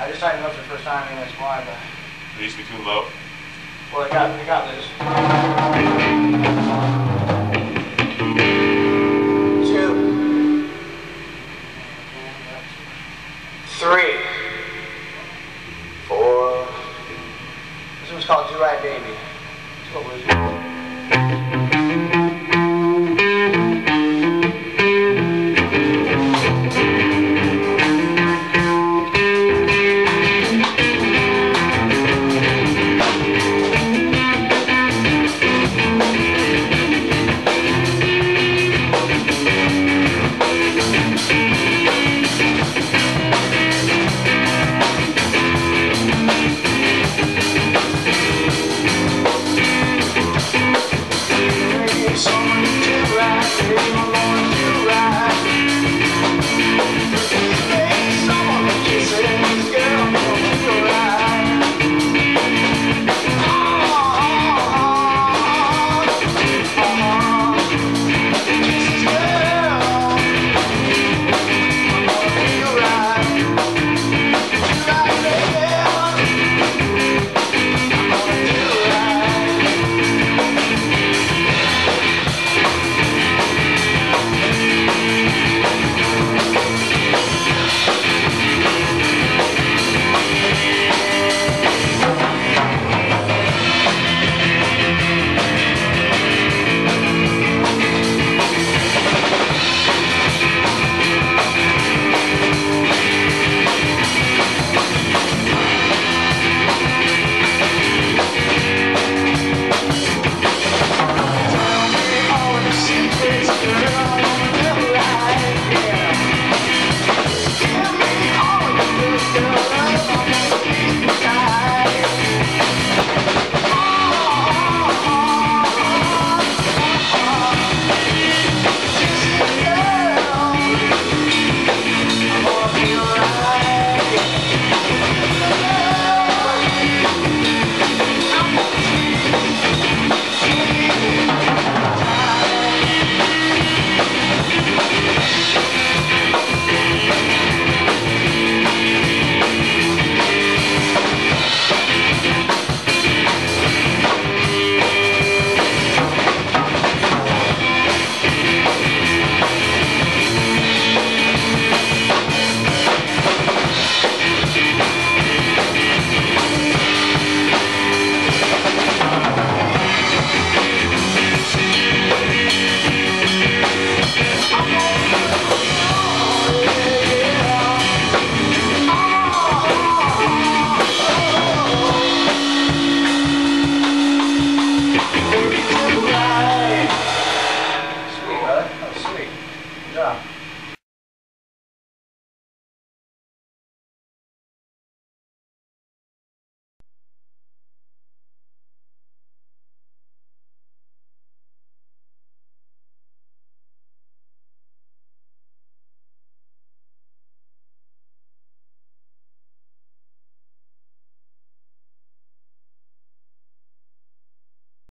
I just tightened up for the first time, and that's why, but, It used to be too low. well, I got, I got this. Two. Three. Four. This one's called Do Right Baby. That's what we're doing.